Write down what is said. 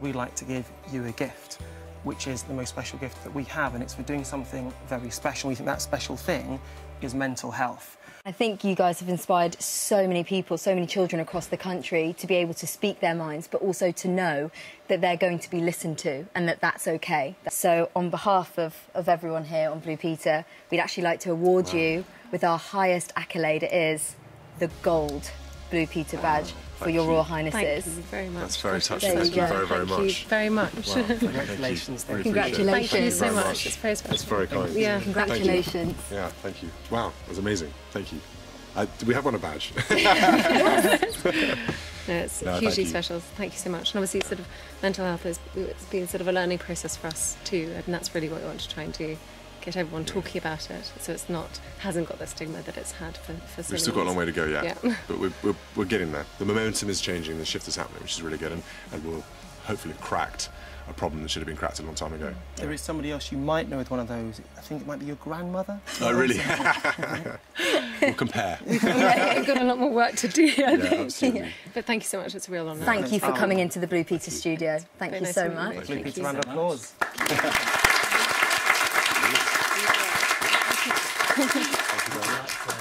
We'd like to give you a gift, which is the most special gift that we have, and it's for doing something very special. We think that special thing is mental health. I think you guys have inspired so many people, so many children across the country to be able to speak their minds, but also to know that they're going to be listened to and that that's okay. So, on behalf of, of everyone here on Blue Peter, we'd actually like to award you with our highest accolade. It is the gold Blue Peter badge for Thank your you. Royal Thank Highnesses. you very much. That's very touching. Thank you very, very Thank much. you very much. Wow. Congratulations. Thank Thank you. you. Really appreciate it. Congratulations. Thank you so much. much. It's very That's special. very kind. Yeah. Thank. Congratulations. Yeah, thank you. Wow, that was amazing. Thank you. Uh, do we have on a badge? No, it's No, hugely you. special. Thank you so much. And obviously, sort of mental health it's been sort of a learning process for us too, and that's really what we want to try and do. Get everyone talking about it, so it's not hasn't got the stigma that it's had for for so We've still many got a long way to go, yeah. Yeah. But we're, we're, we're getting there. The momentum is changing, the shift is happening, which is really good, and, and we'll hopefully have cracked a problem that should have been cracked a long time ago. There is somebody else you might know with one of those. I think it might be your grandmother. Oh, really? we'll compare. yeah, we've got a lot more work to do. I Yeah, think. absolutely. But thank you so much. It's a real honour. Thank you for coming into the Blue Peter studio. Thank Very you nice so to meet you. much. Blue Peter round of applause. Thank you.